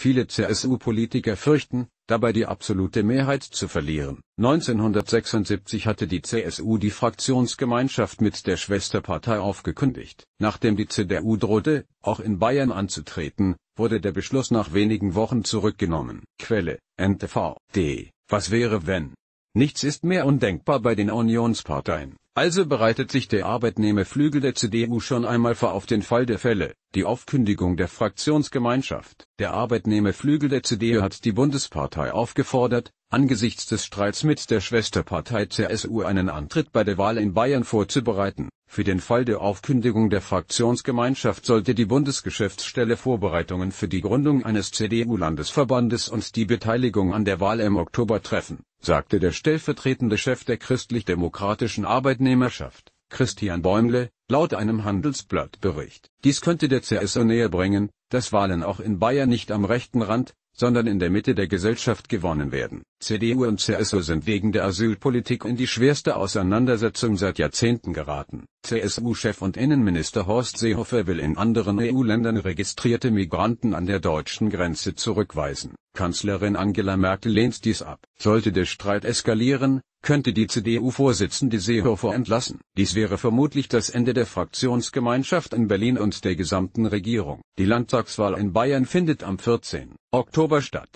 Viele CSU-Politiker fürchten, dabei die absolute Mehrheit zu verlieren. 1976 hatte die CSU die Fraktionsgemeinschaft mit der Schwesterpartei aufgekündigt. Nachdem die CDU drohte, auch in Bayern anzutreten, wurde der Beschluss nach wenigen Wochen zurückgenommen. Quelle: NTV. D. Was wäre wenn? Nichts ist mehr undenkbar bei den Unionsparteien. Also bereitet sich der Arbeitnehmerflügel der CDU schon einmal vor auf den Fall der Fälle, die Aufkündigung der Fraktionsgemeinschaft. Der Arbeitnehmerflügel der CDU hat die Bundespartei aufgefordert, angesichts des Streits mit der Schwesterpartei CSU einen Antritt bei der Wahl in Bayern vorzubereiten. Für den Fall der Aufkündigung der Fraktionsgemeinschaft sollte die Bundesgeschäftsstelle Vorbereitungen für die Gründung eines CDU-Landesverbandes und die Beteiligung an der Wahl im Oktober treffen, sagte der stellvertretende Chef der christlich-demokratischen Arbeitnehmerschaft, Christian Bäumle, laut einem Handelsblattbericht. Dies könnte der CSU näher bringen, dass Wahlen auch in Bayern nicht am rechten Rand, sondern in der Mitte der Gesellschaft gewonnen werden. CDU und CSU sind wegen der Asylpolitik in die schwerste Auseinandersetzung seit Jahrzehnten geraten. CSU-Chef und Innenminister Horst Seehofer will in anderen EU-Ländern registrierte Migranten an der deutschen Grenze zurückweisen. Kanzlerin Angela Merkel lehnt dies ab. Sollte der Streit eskalieren, könnte die CDU-Vorsitzende Seehofer entlassen. Dies wäre vermutlich das Ende der Fraktionsgemeinschaft in Berlin und der gesamten Regierung. Die Landtagswahl in Bayern findet am 14. Oktober statt